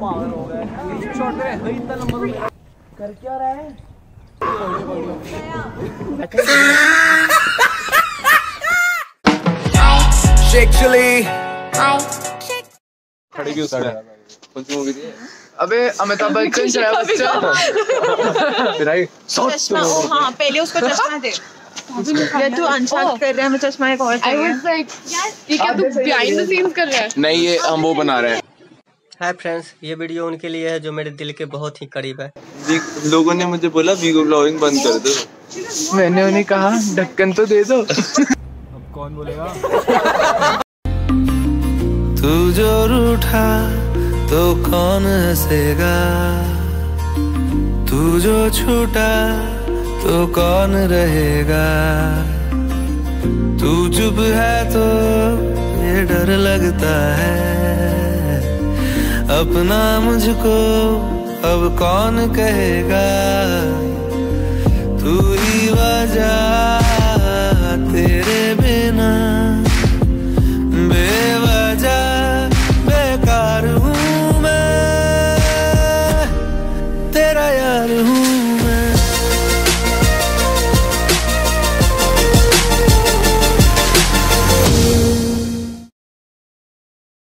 पागल हो गया। शॉट मेरे है इतना लंबा तो कर क्या रहा है? शेख चिली खड़े क्यों खड़े कौन सी मूवी थी अबे अमिताभ बच्चन चला बच्चा। फिर चश्मा ओ हाँ पहले उसको चश्मा दे। या तू अनशॉट कर रहा है मैं चश्मा एक और I चाहिए was ये क्या तू behind the scenes कर रहा है? नहीं ये हम वो बना रहे हैं। हाय फ्रेंड्स ये वीडियो उनके लिए है जो मेरे दिल के बहुत ही करीब है। लोगों ने मुझे बोला वीगो ब्लॉगिंग बंद कर दो। मैंने उन्हें कहा ढक्कन तो दे दो। अब कौन बोलेगा? तू जो रूठा तो कौन हंसेगा? तू जो छूटा तो कौन रहेगा? तू चुप है तो ये डर लगता है। अपना मुझको अब कौन कहेगा?